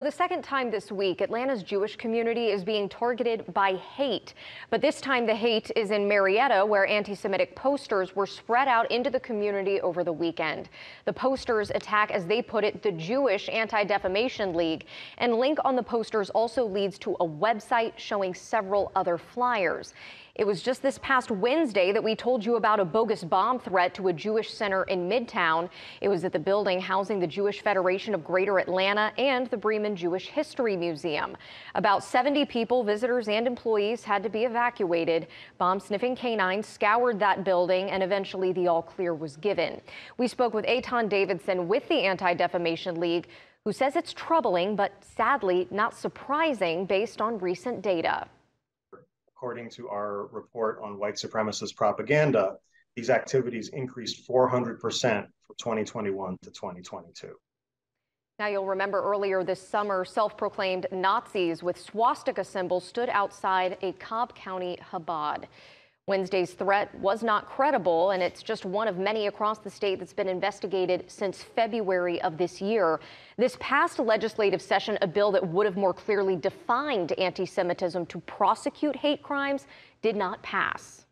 The second time this week, Atlanta's Jewish community is being targeted by hate. But this time the hate is in Marietta, where anti-Semitic posters were spread out into the community over the weekend. The posters attack, as they put it, the Jewish Anti-Defamation League. And link on the posters also leads to a website showing several other flyers. It was just this past Wednesday that we told you about a bogus bomb threat to a Jewish center in Midtown. It was at the building housing the Jewish Federation of Greater Atlanta and the Breman Jewish History Museum. About 70 people, visitors and employees had to be evacuated. Bomb sniffing canines scoured that building and eventually the all clear was given. We spoke with Eytan Davidson with the Anti-Defamation League who says it's troubling but sadly not surprising based on recent data according to our report on white supremacist propaganda, these activities increased 400% from 2021 to 2022. Now, you'll remember earlier this summer, self proclaimed Nazis with swastika symbols stood outside a Cobb County Chabad. Wednesday's threat was not credible, and it's just one of many across the state that's been investigated since February of this year. This past legislative session, a bill that would have more clearly defined anti Semitism to prosecute hate crimes did not pass.